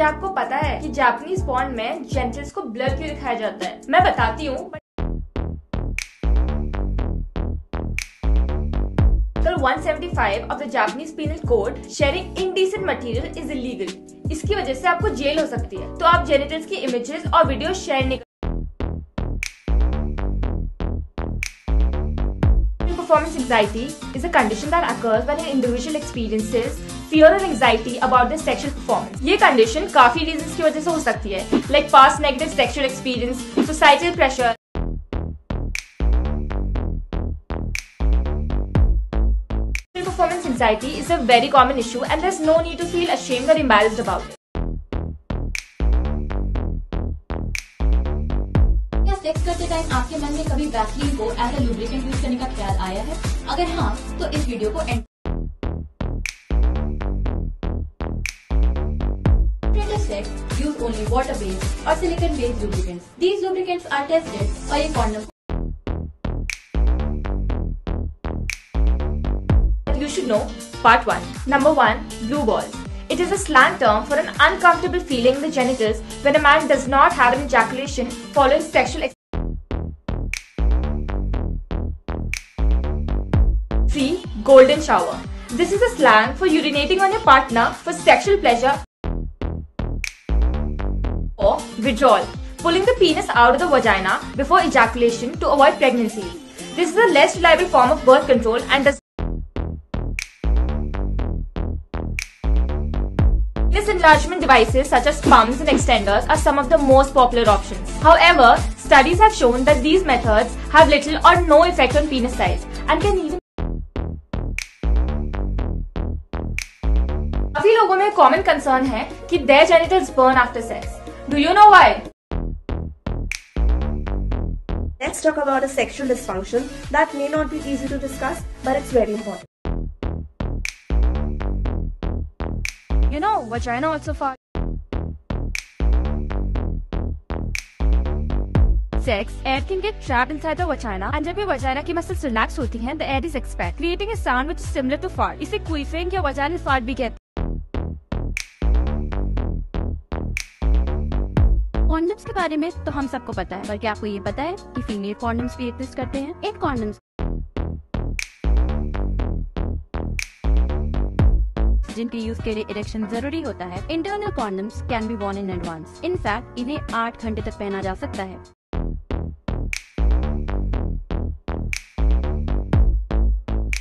क्या आपको पता है कि जापानीज बॉन्ड में जेंटल्स को ब्लर क्यों दिखाया जाता है? मैं बताती हूँ। Article 175 of the Japanese Penal Code, sharing indecent material is illegal इसकी वजह से आपको जेल हो सकती है। तो आप जेनिटल्स की इमेजेस और वीडियो शेयर नहीं Performance anxiety is a condition that occurs when an individual experiences fear or anxiety about their sexual performance. ये condition काफ़ी reasons की वजह से हो सकती है like past negative sexual experience, societal pressure. Performance anxiety is a very common issue and there's no need to feel ashamed or embarrassed about it. Sex करते time आपके मन में कभी वैसलीन को एज अ लुब्रिकेंट यूज़ करने का ख्याल आया है अगर हाँ तो इस वीडियो को end sex use only water based or silicone based lubricants. These lubricants are tested by a condom. You should know part 1. Number 1. Blue balls. It is a slang term for an uncomfortable feeling in the genitals when a man does not have an ejaculation following sexual 3. Golden shower. This is a slang for urinating on your partner for sexual pleasure or withdrawal, pulling the penis out of the vagina before ejaculation to avoid pregnancy. This is a less reliable form of birth control and does Penis enlargement devices such as pumps and extenders are some of the most popular options. However, studies have shown that these methods have little or no effect on penis size and can even काफी लोगों में common concern है कि their genitals burn after sex do you know why Let's talk about a sexual dysfunction that may not be easy to discuss, but it's very important. You know, vagina also fart. Sex, air can get trapped inside the vagina and जब ये vagina की muscles relax होती हैं, the air is expelled, creating a sound which is similar to fart. इसे queefing या vaginal fart भी कहते हैं. कॉन्डम्स के बारे में तो हम सबको पता है पर क्या आपको ये पता है कि फीमेल कॉन्डम्स भी एग्जिस्ट करते हैं इन कॉन्डम्स जिनके यूज़ के लिए इरेक्शन ज़रूरी होता है। Internal condoms can be worn in advance in fact इन्हें आठ घंटे तक पहना जा सकता है।